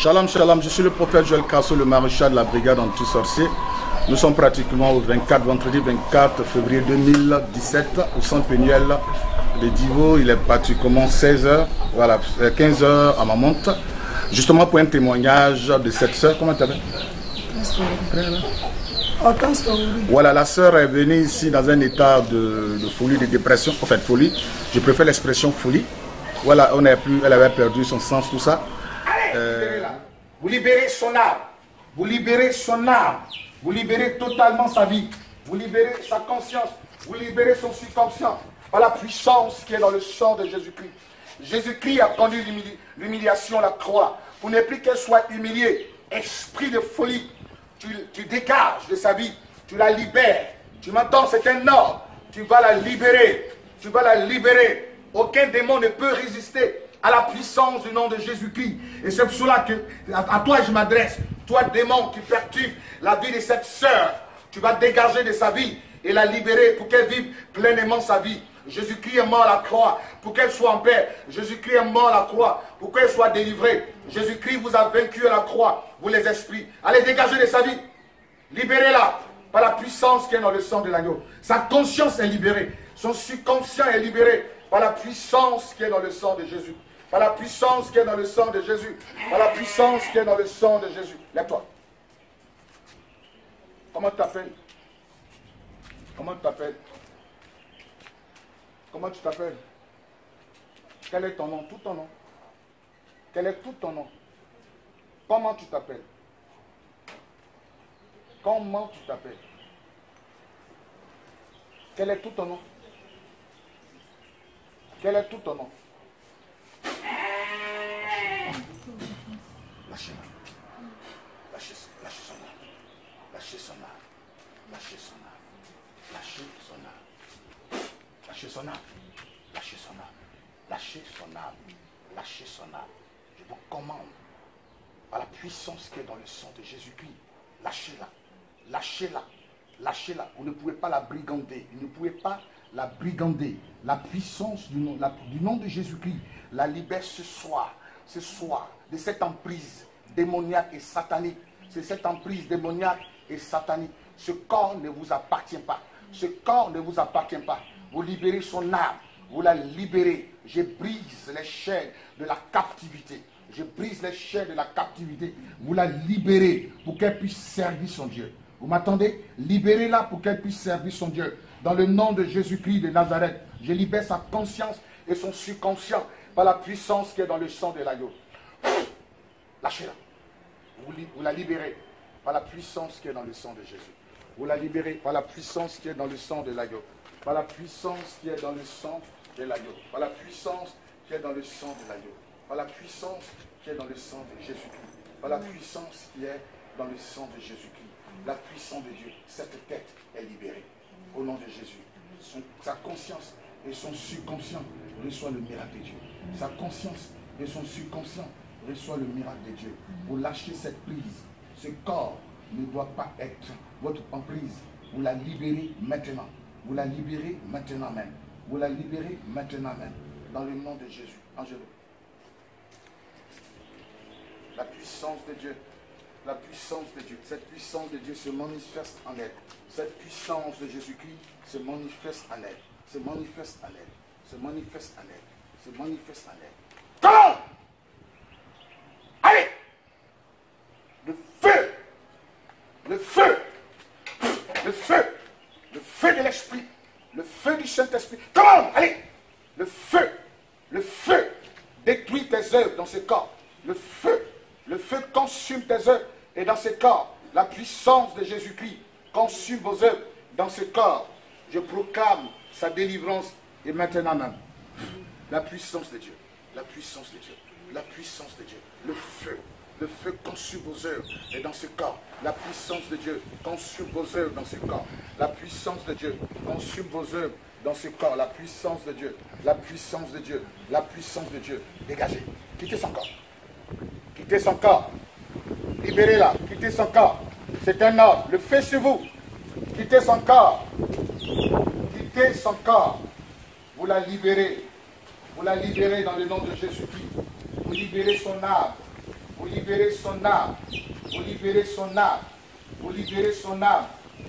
Shalom, shalom, je suis le prophète Joël Casso, le maréchal de la brigade anti-sorcier. Nous sommes pratiquement au 24, vendredi 24 février 2017 au centre pénuel de Divo. Il est pratiquement 16h, voilà, 15h à ma monte. Justement pour un témoignage de cette soeur, comment tu t'appelles voilà, la sœur est venue ici dans un état de, folie, de dépression, en fait folie. Je préfère l'expression folie. Voilà, on plus, elle avait perdu son sens, tout ça. Euh, vous libérez son âme. Vous libérez son âme. Vous libérez totalement sa vie. Vous libérez sa conscience. Vous libérez son subconscient par la puissance qui est dans le sang de Jésus-Christ. Jésus-Christ a conduit l'humiliation la croix. Pour ne plus qu'elle soit humiliée. Esprit de folie, tu, tu dégages de sa vie. Tu la libères. Tu m'entends, c'est un ordre. Tu vas la libérer. Tu vas la libérer. Aucun démon ne peut résister à la puissance du nom de Jésus-Christ. Et c'est pour cela que à, toi je m'adresse. Toi, démon qui perturbe la vie de cette sœur, tu vas dégager de sa vie et la libérer pour qu'elle vive pleinement sa vie. Jésus-Christ est mort à la croix pour qu'elle soit en paix. Jésus-Christ est mort à la croix pour qu'elle soit délivrée. Jésus-Christ vous a vaincu à la croix, vous les esprits. Allez dégager de sa vie. Libérez-la par la puissance qui est dans le sang de l'agneau. Sa conscience est libérée. Son subconscient est libéré par la puissance qui est dans le sang de Jésus. Par la puissance qui est dans le sang de Jésus. Par la puissance qui est dans le sang de Jésus. Lève-toi. Comment tu t'appelles? Comment tu t'appelles? Comment tu t'appelles? Quel est ton nom? Tout ton nom. Quel est tout ton nom? Comment tu t'appelles? Comment tu t'appelles? Quel est tout ton nom? Quel est tout ton nom Lâchez. Lâchez, lâchez son âme. Lâchez son âme. Lâchez son âme. Lâchez son âme. Lâchez son âme. Lâchez son âme. Lâchez son âme. Lâchez son âme. Je vous commande, par la puissance qui est dans le sang de Jésus-Christ, lâchez-la. Lâchez-la. Lâchez-la. Vous ne pouvez pas la brigander. Vous ne pouvez pas la brigander. La puissance du nom, du nom de Jésus-Christ la libère ce soir. Ce soir, de cette emprise démoniaque et satanique. C'est cette emprise démoniaque et satanique. Ce corps ne vous appartient pas. Ce corps ne vous appartient pas. Vous libérez son âme. Vous la libérez. Je brise les chaînes de la captivité. Je brise les chaînes de la captivité. Vous la libérez pour qu'elle puisse servir son Dieu. Vous m'attendez? Libérez-la pour qu'elle puisse servir son Dieu. Dans le nom de Jésus-Christ de Nazareth, je libère sa conscience et son subconscient par la puissance qui est dans le sang de l'agneau. Lâchez-la. Vous, la libérez par la puissance qui est dans le sang de Jésus. Vous la libérez par la puissance qui est dans le sang de l'agneau. Par la puissance qui est dans le sang de l'agneau. Par la puissance qui est dans le sang de l'agneau. Par la puissance qui est dans le sang de Jésus-Christ. Par la puissance qui est dans le sang de Jésus-Christ. La puissance de Dieu. Cette tête est libérée. Au nom de Jésus. sa conscience et son subconscient reçoivent le miracle de Dieu. Sa conscience et son subconscient reçoivent le miracle de Dieu. Vous lâchez cette prise. Ce corps ne doit pas être votre emprise. Vous la libérez maintenant. Vous la libérez maintenant même. Vous la libérez maintenant même. Dans le nom de Jésus. Angelo. La puissance de Dieu. La puissance de Dieu. Cette puissance de Dieu se manifeste en elle. Cette puissance de Jésus-Christ se manifeste en elle. Se manifeste en elle. Se manifeste en elle se manifeste en elle. Comment Allez Le feu Le feu Le feu Le Le feu du Saint-Esprit Comment Allez Le feu Le feu détruit tes œuvres dans ce corps. Le feu Le feu consume tes œuvres et dans ce corps. La puissance de Jésus-Christ consume vos œuvres dans ce corps. Je proclame sa délivrance et maintenant même. La puissance de Dieu. La puissance de Dieu. La puissance de Dieu. Le feu. Le feu consume vos œuvres et dans ce corps. La puissance de Dieu consume vos œuvres dans ce corps. La puissance de Dieu consume vos œuvres dans ce corps. La puissance de Dieu. La puissance de Dieu. La puissance de Dieu. Dégagez. Quittez son corps. Quittez son corps. Libérez-la. Quittez son corps. C'est un ordre. Le feu sur vous. Quittez son corps. Quittez son corps. Vous la libérez. Vous la libérez dans le nom de Jésus-Christ. Vous libérez son âme. Vous libérez son âme. Vous libérez son âme. Vous libérez son âme.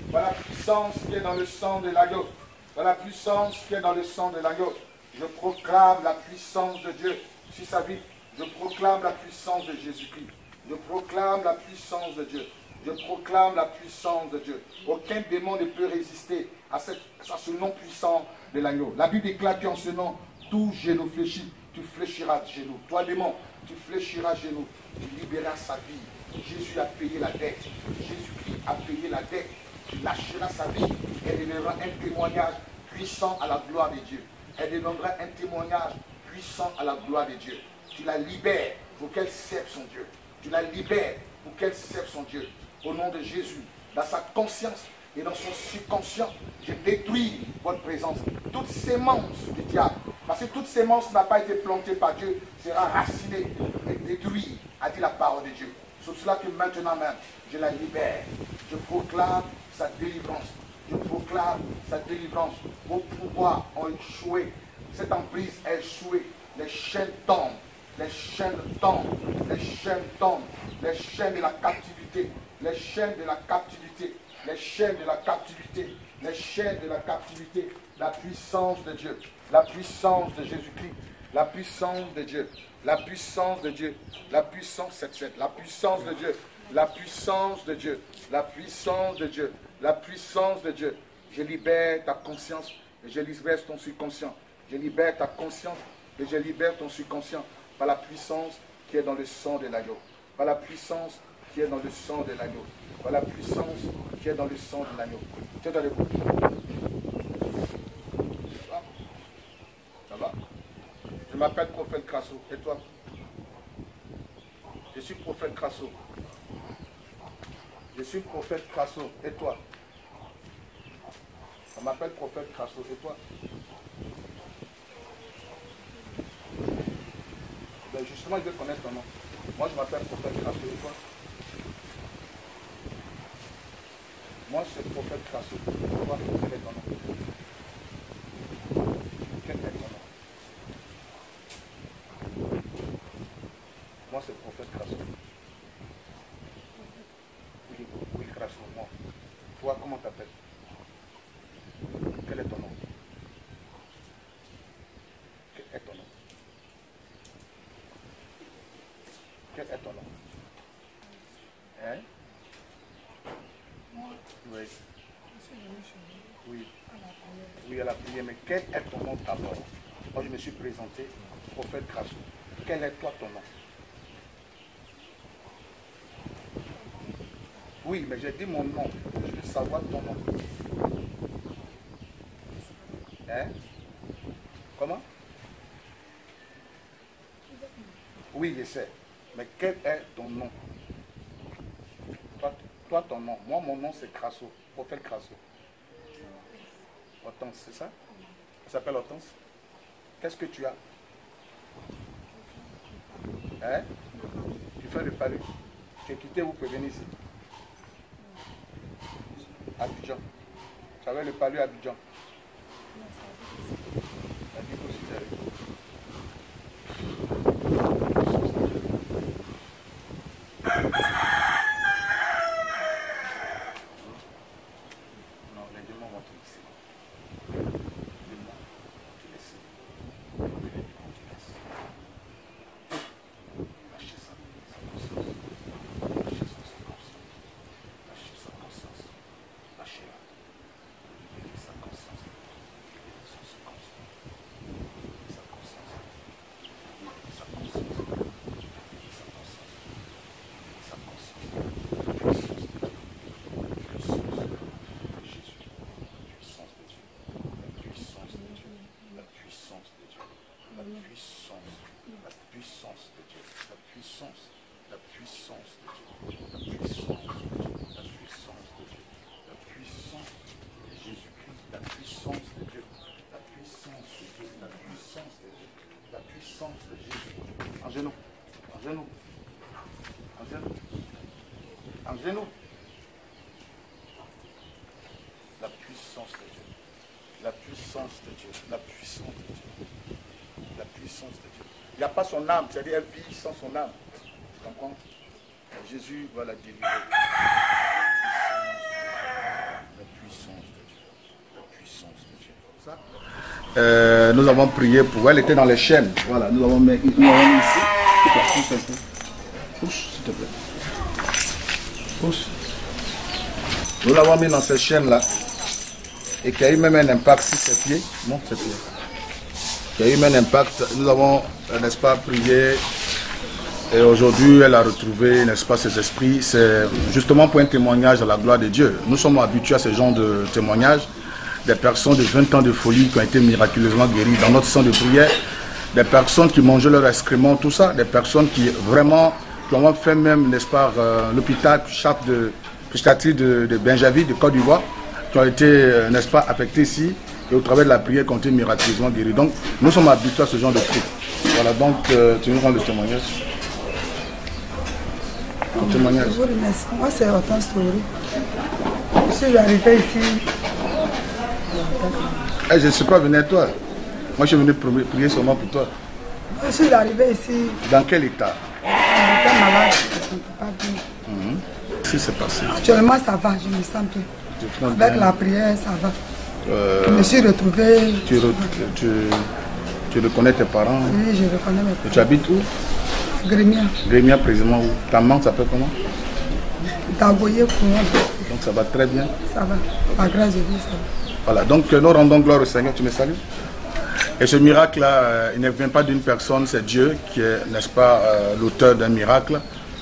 Voilà la puissance qui est dans le sang de l'agneau. Voilà la puissance qui est dans le sang de l'agneau. Je proclame la puissance de Dieu sur sa vie. Je proclame la puissance de Jésus-Christ. Je proclame la puissance de Dieu. Je proclame la puissance de Dieu. Aucun démon ne peut résister à, ce nom puissant de l'agneau. La Bible déclare qu'en ce nom, tout genou fléchit. Tu fléchiras genoux. Toi, démon, tu fléchiras genoux. Tu libéreras sa vie. Jésus a payé la dette. Jésus-Christ a payé la dette. Tu lâcheras sa vie. Elle deviendra un témoignage puissant à la gloire de Dieu. Elle deviendra un témoignage puissant à la gloire de Dieu. Tu la libères pour qu'elle serve son Dieu. Tu la libères pour qu'elle serve son Dieu. Au nom de Jésus, dans sa conscience et dans son subconscient, je détruis votre présence. Toutes sémences du diable, parce que toute sémence n'a pas été plantée par Dieu, sera racinée et détruite, a dit la parole de Dieu. C'est cela que maintenant même, je la libère. Je proclame sa délivrance. Je proclame sa délivrance. Vos pouvoirs ont échoué. Cette emprise a échoué. Les chaînes tombent. Les chaînes tombent. Les chaînes tombent. Les chaînes de la captivité. Les chaînes de la captivité. Les chaînes de la captivité. Les chaînes de la captivité. La puissance de Dieu. La puissance de Jésus-Christ. La puissance de Dieu. La puissance de Dieu. La puissance, cette La puissance de Dieu. La puissance de Dieu. La puissance de Dieu. La puissance de Dieu. Je libère ta conscience et je libère ton subconscient. Je libère ta conscience et je libère ton subconscient par la puissance qui est dans le sang de l'agneau. Par la puissance qui est dans le sang de l'agneau. Par la puissance qui est dans le sang de l'agneau. Tu dans le Ça va Je m'appelle prophète Crasso. Et toi? Je suis prophète Crasso. Je suis prophète Crasso. Et toi? On m'appelle prophète Crasso. Et toi? Ben Justement, je veux connaître ton nom. Moi, je m'appelle prophète Crasso. Et toi? Moi, c'est le prophète Crasso. Et toi, quel est ton nom Quel est ton nom Moi, c'est le prophète Crasso. Oui, oui, Crasso, moi. Toi, comment t'appelles Quel est ton nom Quel est ton nom Quel est ton nom Hein Oui. Oui. Mais quel est ton nom d'abord? Moi, je me suis présenté, prophète Crasso. Quel est toi ton nom? Oui, mais j'ai dit mon nom. Je veux savoir ton nom. Hein? Comment? Oui, je sais. Mais quel est ton nom? Toi, toi, ton nom. Moi, mon nom, c'est Crasso. Prophète Crasso. Hortense, c'est ça? Ça s'appelle Hortense Qu'est-ce que tu as? Hein? Tu fais le palais. Tu es quitté, vous pouvez venir ici. Abidjan. Tu savais le Abidjan Abidjan aussi, j'avais. Non, les démons vont te laisser. Les démons vont te laisser. Les démons vont te laisser. Lâchez ça, sa conscience. Lâchez ça, sa conscience. Lâchez sa conscience. Lâchez-la. Libérez sa conscience. Libérez son subconscient. Libérez sa conscience. Libérez sa conscience. Libérez sa conscience. Libérez sa conscience. La puissance de Dieu. La puissance de Jésus. La puissance de Dieu. La puissance de Dieu. La puissance de Dieu. La puissance. La puissance de Dieu. La puissance. La puissance de Dieu. La puissance de Dieu. La puissance de Dieu. La puissance de Jésus-Christ. La puissance de Dieu. La puissance de Dieu. La puissance de Dieu. La puissance de Jésus. En genoux. En genoux. En genoux. En genoux. La puissance de Dieu. La puissance de Dieu. La puissance de Dieu. La puissance de Dieu. Il n'y a pas son âme, c'est-à-dire elle vit sans son âme. comprends Jésus va la délivrer. La puissance de Dieu. La puissance de Dieu. Ça. Euh, nous avons prié pour elle, était dans les chaînes. Voilà, nous avons mis, nous un s'il te plaît. Nous l'avons mis dans ces chaînes-là. Et qui a eu même un impact sur ses pieds. Non, ses pieds. Qui a eu même un impact. Nous avons, n'est-ce pas, prié. Et aujourd'hui, elle a retrouvé, n'est-ce pas, ses esprits. C'est justement pour un témoignage à la gloire de Dieu. Nous sommes habitués à ce genre de témoignages. Des personnes de 20 ans de folie qui ont été miraculeusement guéries dans notre centre de prière. Des personnes qui mangeaient leur excrément, tout ça. Des personnes qui vraiment, qui ont fait même, n'est-ce pas, euh, l'hôpital chaque de psychiatrie de, de Benjavi, de Côte d'Ivoire, qui ont été, euh, n'est-ce pas, affectés ici et au travers de la prière été miraculeusement guéris. Donc, nous sommes habitués à ce genre de trucs. Voilà, donc, euh, tu nous rends le témoignage. Ton témoignage. Je vous remercie. Moi, c'est Hortense Touré. Je suis arrivée ici. Eh, je ne suis pas venu à toi. Moi, je suis venu prier seulement pour toi. Je suis arrivée ici. Dans quel état? Malade. Je ne pas bien. Passé Actuellement, ça va. Je me sens bien. Avec bien la prière, ça va. Euh, Je me suis retrouvée. tu, re- tu, tu reconnais tes parents? Oui, je reconnais mes Et Tu habites où? Parents. Grémien. Grémia, précisément où? Ta maman s'appelle comment? Dagoye Kouan. Donc ça va très bien. Ça va. Par grâce de Dieu, ça va. Voilà, donc euh, nous rendons gloire au Seigneur, tu me salues? Et ce miracle-là, euh, il ne vient pas d'une personne, c'est Dieu qui est, n'est-ce pas, euh, l'auteur d'un miracle.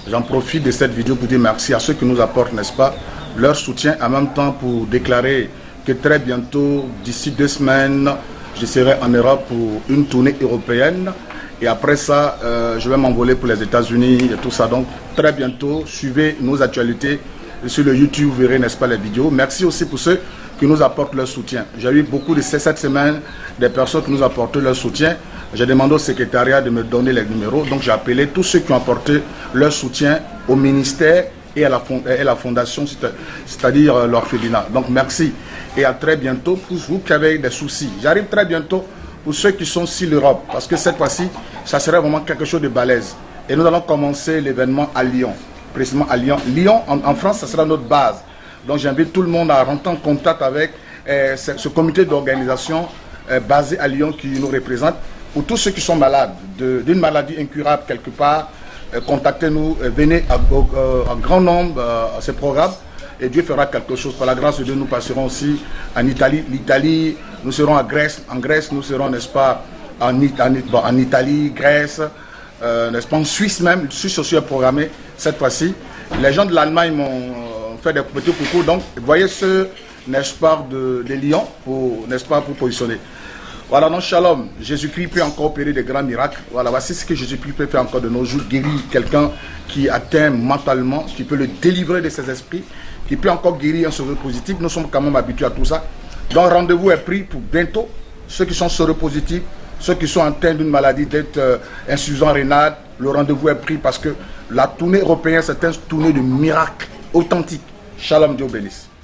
J'en profite de cette vidéo pour dire merci à ceux qui nous apportent, n'est-ce pas, leur soutien, en même temps pour déclarer que très bientôt, d'ici deux semaines, je serai en Europe pour une tournée européenne. Et après ça, euh, je vais m'envoler pour les États-Unis et tout ça. Donc, très bientôt, suivez nos actualités sur le YouTube, vous verrez, n'est-ce pas, les vidéos. Merci aussi pour ceux qui nous apportent leur soutien. J'ai eu beaucoup de cette semaine des personnes qui nous apportent leur soutien. J'ai demandé au secrétariat de me donner les numéros. Donc, j'ai appelé tous ceux qui ont apporté leur soutien au ministère et à la, fondation, c'est- c'est-à-dire euh, l'orphelinat. Donc, merci. Et à très bientôt pour vous qui avez des soucis. J'arrive très bientôt pour ceux qui sont sur l'Europe. Parce que cette fois-ci, ça serait vraiment quelque chose de balèze. Et nous allons commencer l'événement à Lyon. Précisément à Lyon. Lyon, en France, ça sera notre base. Donc j'invite tout le monde à rentrer en contact avec euh, ce, comité d'organisation euh, basé à Lyon qui nous représente. Pour tous ceux qui sont malades de- d'une maladie incurable quelque part, euh, contactez-nous, venez à- en grand nombre à ce programme et Dieu fera quelque chose. Par la grâce de Dieu, nous passerons aussi en Italie. L'Italie, nous serons en Grèce. En Grèce, nous serons, n'est-ce pas, en, It- en Italie, Grèce, n'est-ce pas, en Suisse même. Suisse aussi est programmé cette fois-ci. Les gens de l'Allemagne m'ont fait des petits coucou. Donc, voyez ce, n'est-ce pas, de, de Lyon, pour, n'est-ce pas, pour positionner. Voilà, donc shalom. Jésus-Christ peut encore opérer des grands miracles. Voilà, voici ce que Jésus-Christ peut faire encore de nos jours. Guérir quelqu'un qui atteint mentalement, qui peut le délivrer de ses esprits, qui peut encore guérir un sauveur positif. Nous sommes quand même habitués à tout ça. Donc rendez-vous est pris pour bientôt. Ceux qui sont sauveurs positifs, ceux qui sont atteints d'une maladie d'être euh, insuffisant rénal, le rendez-vous est pris parce que la tournée européenne, c'est une tournée de miracles authentiques. Shalom, Dieu.